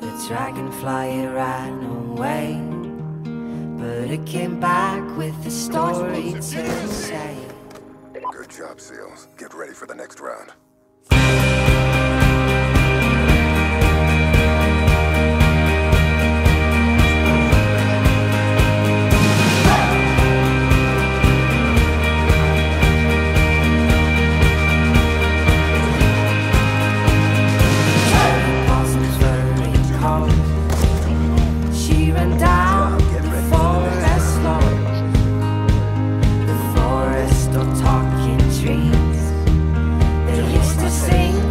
The dragonfly it ran away, but it came back with a story to say. Good job, SEALs. Get ready for the next round.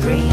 scream.